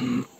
mm